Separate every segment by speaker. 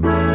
Speaker 1: you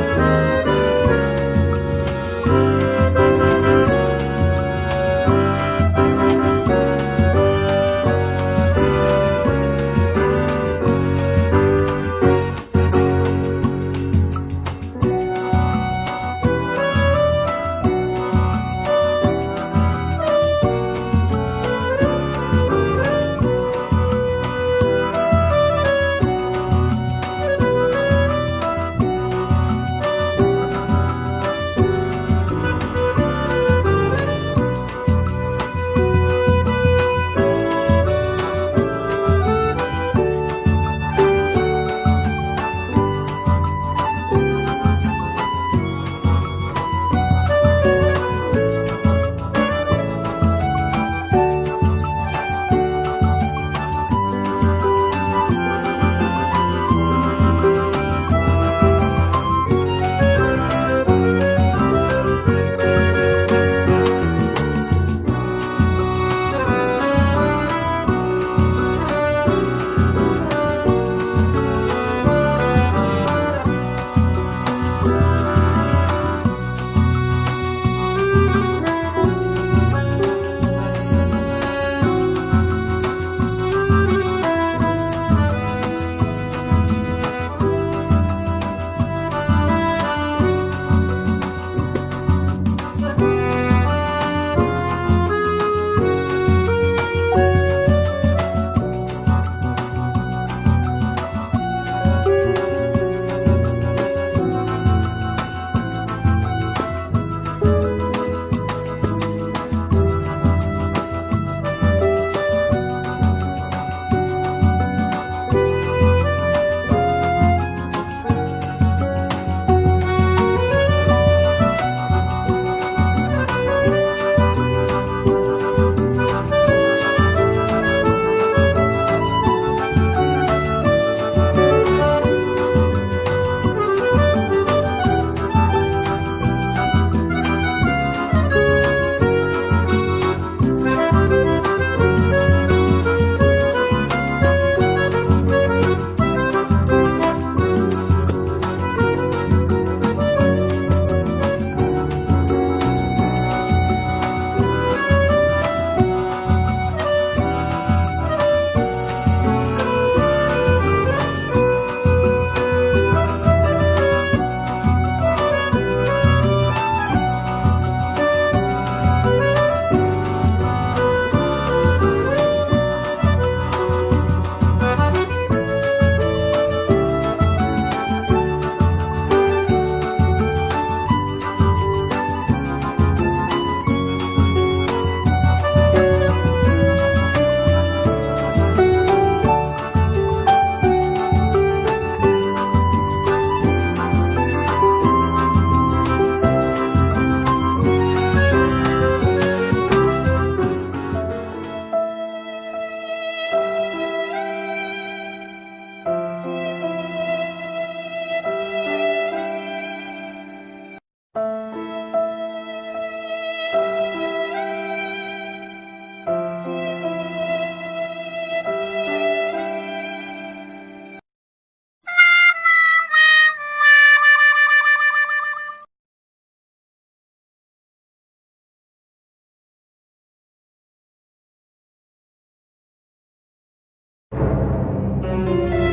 Speaker 2: Thank um, you.